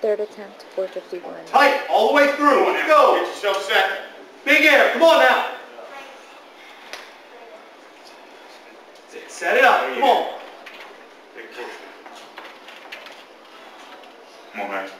Third attempt, 451. Tight, all the way through. Let's go. Get yourself set. Big air. Come on now. Set it up. Come on. Come on, man.